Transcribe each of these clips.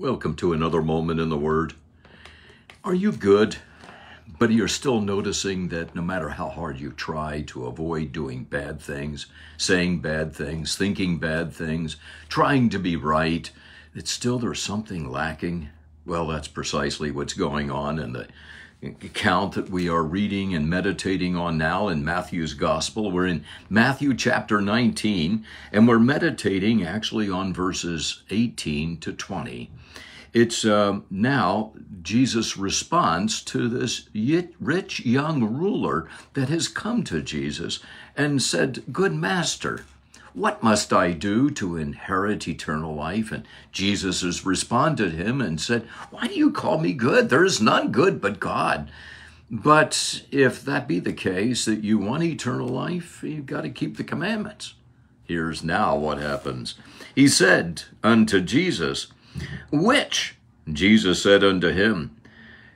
Welcome to another moment in the Word. Are you good, but you're still noticing that no matter how hard you try to avoid doing bad things, saying bad things, thinking bad things, trying to be right, that still there's something lacking? Well, that's precisely what's going on in the account that we are reading and meditating on now in Matthew's Gospel. We're in Matthew chapter 19, and we're meditating actually on verses 18 to 20. It's uh, now Jesus' response to this rich young ruler that has come to Jesus and said, Good master, what must I do to inherit eternal life? And Jesus has responded to him and said, Why do you call me good? There is none good but God. But if that be the case, that you want eternal life, you've got to keep the commandments. Here's now what happens. He said unto Jesus, Which? Jesus said unto him,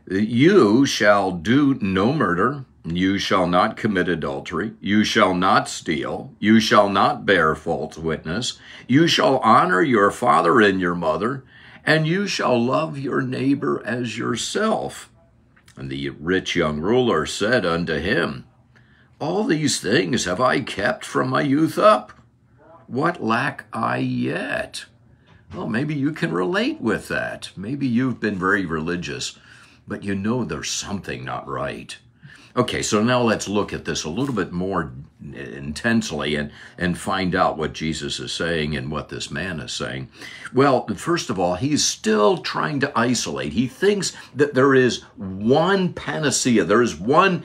You shall do no murder. You shall not commit adultery. You shall not steal. You shall not bear false witness. You shall honor your father and your mother, and you shall love your neighbor as yourself. And the rich young ruler said unto him, All these things have I kept from my youth up. What lack I yet? Well, maybe you can relate with that. Maybe you've been very religious, but you know there's something not right. Okay, so now let's look at this a little bit more intensely and, and find out what Jesus is saying and what this man is saying. Well, first of all, he's still trying to isolate. He thinks that there is one panacea, there is one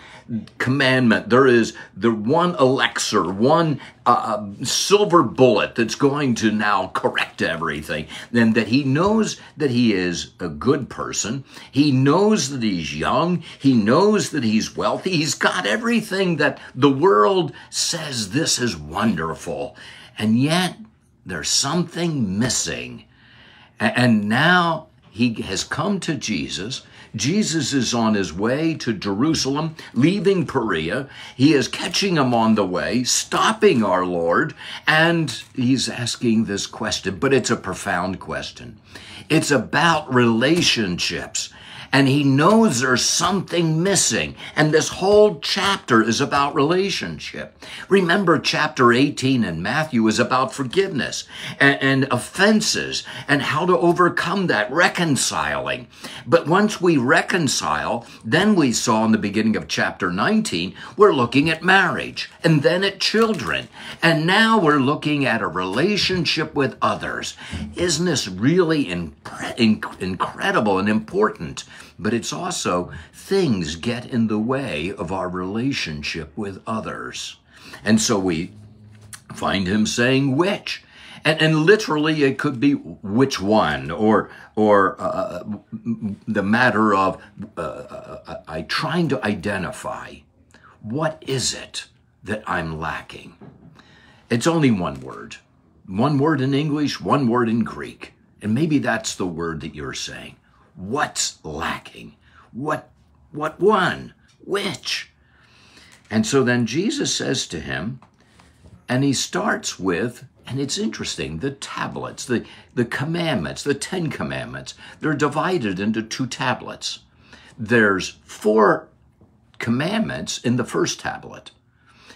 commandment, there is the one elixir, one uh, silver bullet that's going to now correct everything. And that he knows that he is a good person. He knows that he's young. He knows that he's wealthy. He's got everything that the world says this is wonderful. And yet there's something missing. And now he has come to Jesus Jesus is on his way to Jerusalem, leaving Perea. He is catching him on the way, stopping our Lord, and he's asking this question, but it's a profound question. It's about relationships and he knows there's something missing. And this whole chapter is about relationship. Remember, chapter 18 in Matthew is about forgiveness and, and offenses and how to overcome that, reconciling. But once we reconcile, then we saw in the beginning of chapter 19, we're looking at marriage and then at children. And now we're looking at a relationship with others. Isn't this really incre- inc- incredible and important? But it's also things get in the way of our relationship with others. And so we find him saying which. And, and literally it could be which one or or uh, the matter of uh, uh, I trying to identify what is it that I'm lacking. It's only one word. One word in English, one word in Greek. And maybe that's the word that you're saying. What's lacking? What, what one? Which? And so then Jesus says to him, and he starts with, and it's interesting, the tablets, the, the commandments, the Ten Commandments, they're divided into two tablets. There's four commandments in the first tablet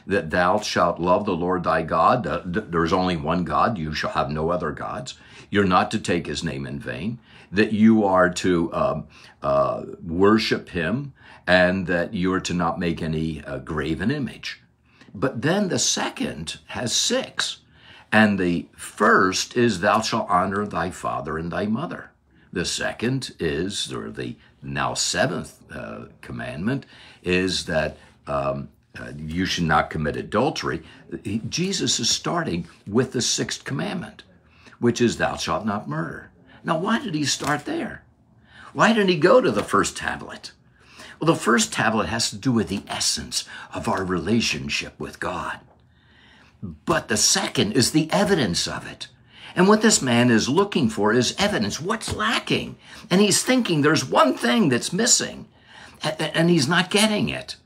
that thou shalt love the Lord thy God. There's only one God. You shall have no other gods. You're not to take his name in vain. That you are to um, uh, worship him and that you're to not make any uh, graven image. But then the second has six. And the first is, Thou shalt honor thy father and thy mother. The second is, or the now seventh uh, commandment, is that um, uh, you should not commit adultery. Jesus is starting with the sixth commandment, which is, Thou shalt not murder. Now, why did he start there? Why didn't he go to the first tablet? Well, the first tablet has to do with the essence of our relationship with God. But the second is the evidence of it. And what this man is looking for is evidence. What's lacking? And he's thinking there's one thing that's missing, and he's not getting it.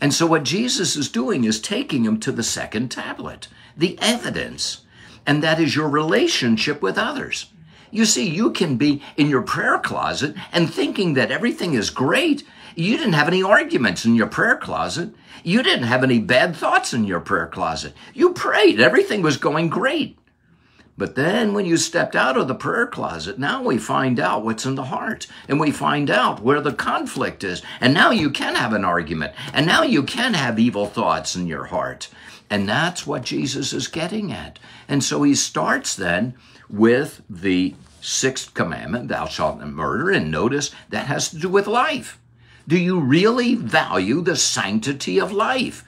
And so what Jesus is doing is taking him to the second tablet, the evidence, and that is your relationship with others. You see, you can be in your prayer closet and thinking that everything is great. You didn't have any arguments in your prayer closet. You didn't have any bad thoughts in your prayer closet. You prayed. Everything was going great. But then when you stepped out of the prayer closet, now we find out what's in the heart and we find out where the conflict is. And now you can have an argument and now you can have evil thoughts in your heart. And that's what Jesus is getting at. And so he starts then with the sixth commandment, thou shalt not murder. And notice that has to do with life. Do you really value the sanctity of life?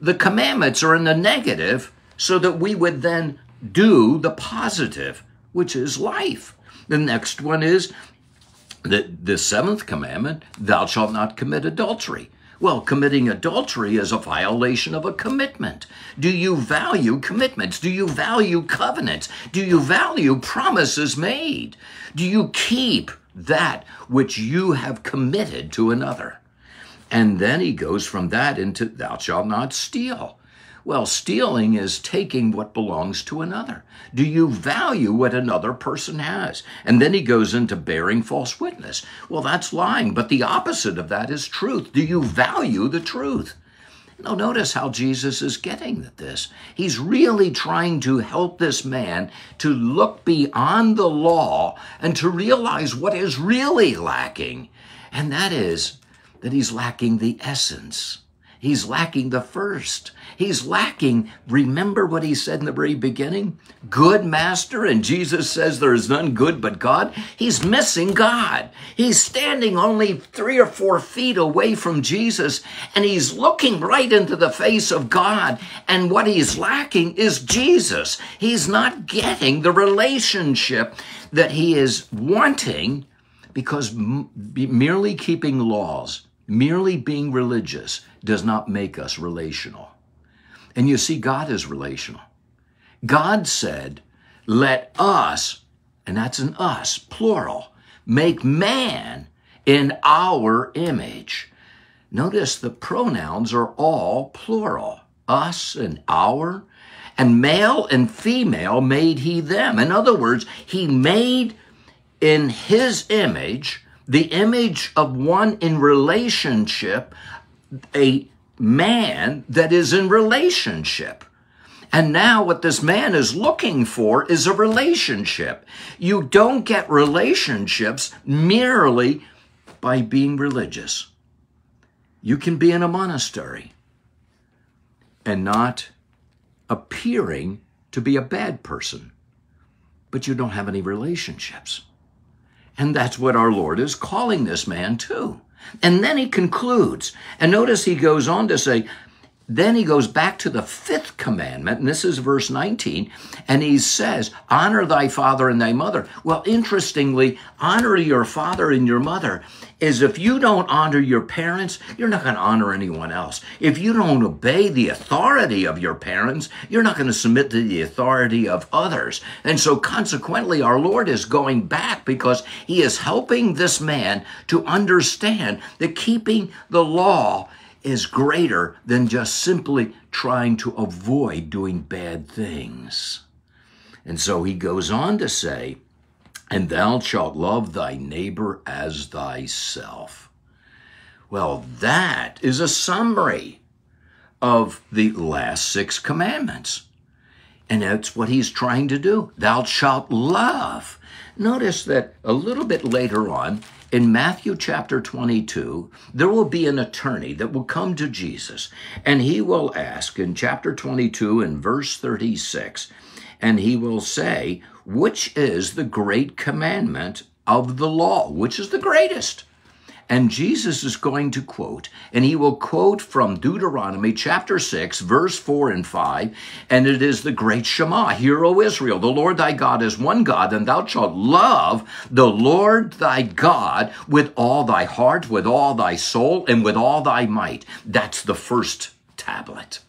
The commandments are in the negative so that we would then do the positive, which is life. The next one is the, the seventh commandment, thou shalt not commit adultery. Well, committing adultery is a violation of a commitment. Do you value commitments? Do you value covenants? Do you value promises made? Do you keep that which you have committed to another? And then he goes from that into thou shalt not steal. Well, stealing is taking what belongs to another. Do you value what another person has? And then he goes into bearing false witness. Well, that's lying, but the opposite of that is truth. Do you value the truth? Now, notice how Jesus is getting at this. He's really trying to help this man to look beyond the law and to realize what is really lacking. And that is that he's lacking the essence. He's lacking the first. He's lacking, remember what he said in the very beginning? Good master, and Jesus says there is none good but God. He's missing God. He's standing only three or four feet away from Jesus, and he's looking right into the face of God. And what he's lacking is Jesus. He's not getting the relationship that he is wanting because merely keeping laws, merely being religious, does not make us relational. And you see, God is relational. God said, let us, and that's an us, plural, make man in our image. Notice the pronouns are all plural us and our, and male and female made he them. In other words, he made in his image, the image of one in relationship, a man that is in relationship. And now what this man is looking for is a relationship. You don't get relationships merely by being religious. You can be in a monastery and not appearing to be a bad person, but you don't have any relationships. And that's what our Lord is calling this man to. And then he concludes. And notice he goes on to say, then he goes back to the fifth commandment, and this is verse 19, and he says, Honor thy father and thy mother. Well, interestingly, honor your father and your mother is if you don't honor your parents, you're not going to honor anyone else. If you don't obey the authority of your parents, you're not going to submit to the authority of others. And so, consequently, our Lord is going back because he is helping this man to understand that keeping the law is greater than just simply trying to avoid doing bad things. And so he goes on to say, and thou shalt love thy neighbor as thyself. Well, that is a summary of the last six commandments. And that's what he's trying to do. Thou shalt love. Notice that a little bit later on, in Matthew chapter 22, there will be an attorney that will come to Jesus and he will ask in chapter 22 and verse 36, and he will say, Which is the great commandment of the law? Which is the greatest? And Jesus is going to quote, and he will quote from Deuteronomy chapter 6, verse 4 and 5, and it is the great Shema. Hear, O Israel, the Lord thy God is one God, and thou shalt love the Lord thy God with all thy heart, with all thy soul, and with all thy might. That's the first tablet.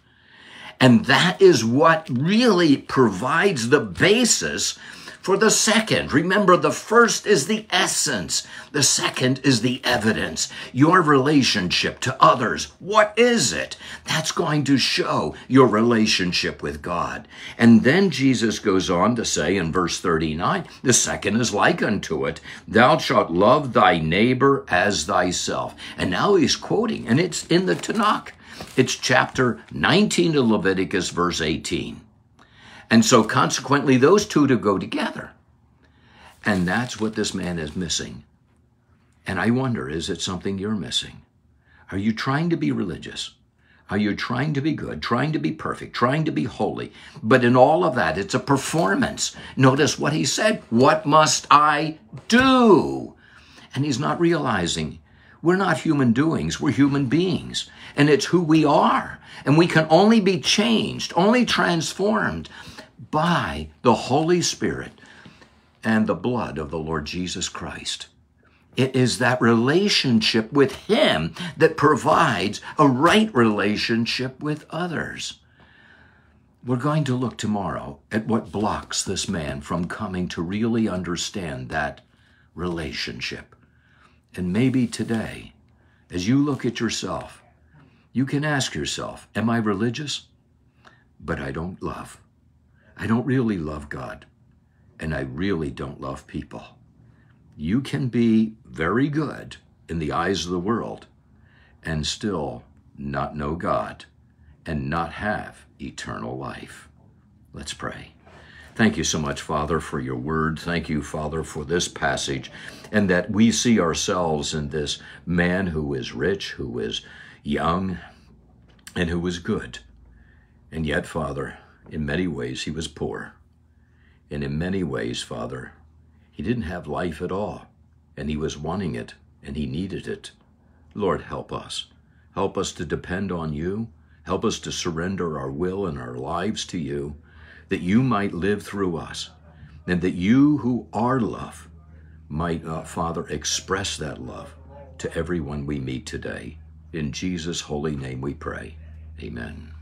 And that is what really provides the basis for the second. Remember, the first is the essence, the second is the evidence. Your relationship to others, what is it? That's going to show your relationship with God. And then Jesus goes on to say in verse 39 the second is like unto it, Thou shalt love thy neighbor as thyself. And now he's quoting, and it's in the Tanakh. It's chapter 19 of Leviticus, verse 18. And so, consequently, those two to go together. And that's what this man is missing. And I wonder is it something you're missing? Are you trying to be religious? Are you trying to be good, trying to be perfect, trying to be holy? But in all of that, it's a performance. Notice what he said What must I do? And he's not realizing we're not human doings, we're human beings. And it's who we are. And we can only be changed, only transformed by the Holy Spirit and the blood of the Lord Jesus Christ. It is that relationship with Him that provides a right relationship with others. We're going to look tomorrow at what blocks this man from coming to really understand that relationship. And maybe today, as you look at yourself, you can ask yourself, Am I religious? But I don't love. I don't really love God, and I really don't love people. You can be very good in the eyes of the world and still not know God and not have eternal life. Let's pray. Thank you so much, Father, for your word. Thank you, Father, for this passage, and that we see ourselves in this man who is rich, who is young, and who is good. And yet, Father, in many ways, he was poor. And in many ways, Father, he didn't have life at all, and he was wanting it, and he needed it. Lord, help us. Help us to depend on you. Help us to surrender our will and our lives to you that you might live through us, and that you who are love might, uh, Father, express that love to everyone we meet today. In Jesus' holy name we pray. Amen.